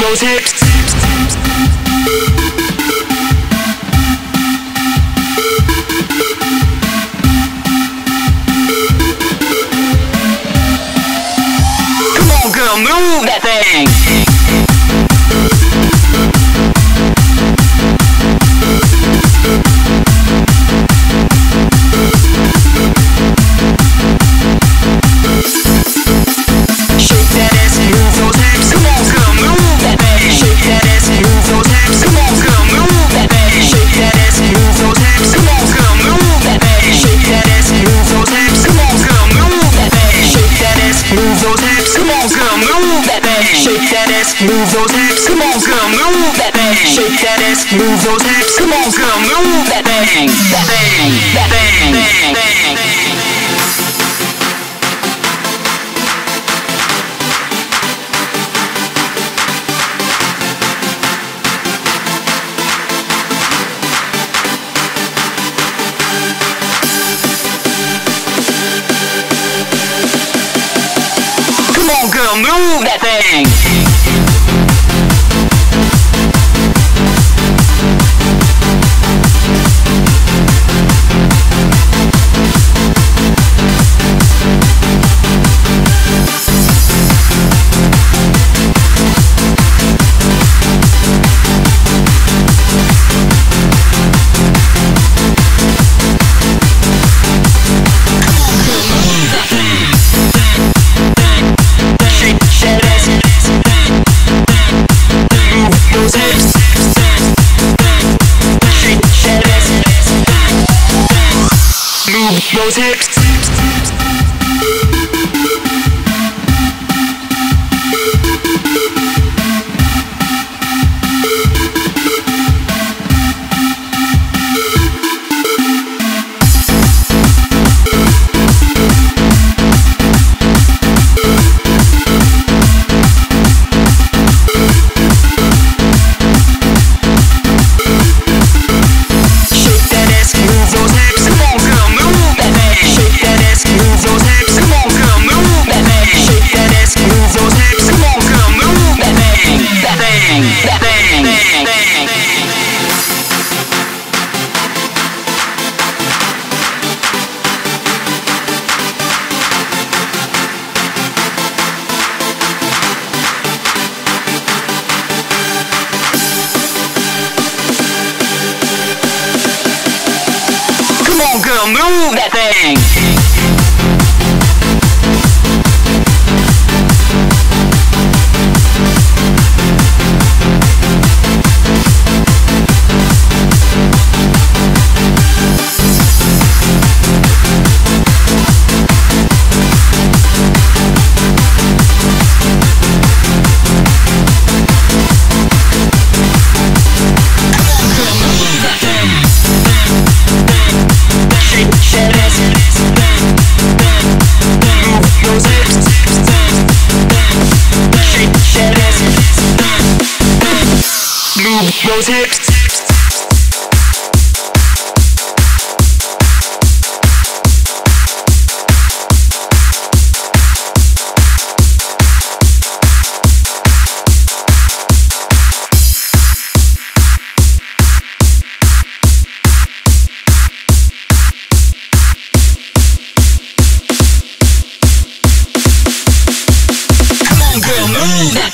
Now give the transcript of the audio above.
Those hips. shake that ass, move those hips. Come on, girl, move that thing. Shake that ass, move those hips. Come on, girl, move that thing. That thing. That thing. thing. Those hips. move that thing. Come those hips. Girl, move that